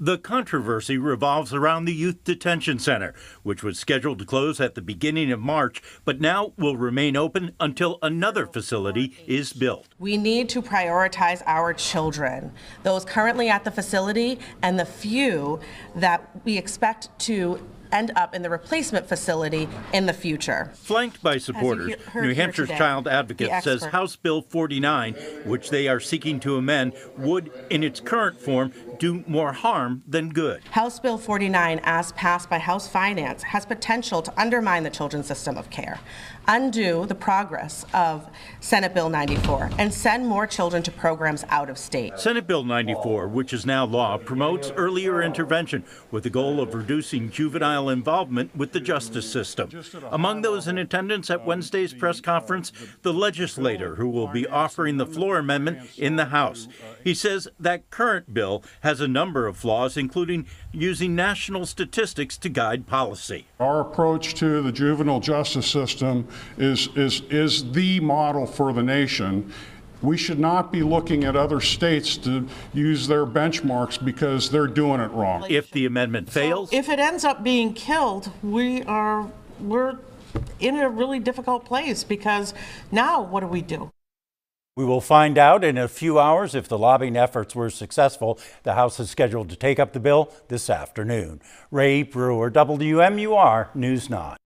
The controversy revolves around the Youth Detention Center, which was scheduled to close at the beginning of March, but now will remain open until another facility is built. We need to prioritize our children, those currently at the facility and the few that we expect to end up in the replacement facility in the future. Flanked by supporters, New Hampshire's today, Child Advocate says. House Bill 49, which they are seeking to amend, would, in its current form, do more harm than good. House Bill 49, as passed by House Finance, has potential to undermine the children's system of care, undo the progress of Senate Bill 94, and send more children to programs out of state. Senate Bill 94, which is now law, promotes earlier intervention with the goal of reducing juvenile involvement with the justice system. Among those in attendance at Wednesday's press conference, the legislator who will be offering the floor amendment in the House. He says that current bill has a number of flaws, including using national statistics to guide policy. Our approach to the juvenile justice system is, is, is the model for the nation. We should not be looking at other states to use their benchmarks because they're doing it wrong. If the amendment fails, If it ends up being killed, we are, we're in a really difficult place because now what do we do? We will find out in a few hours if the lobbying efforts were successful. The House is scheduled to take up the bill this afternoon. Ray Brewer, WMUR News 9.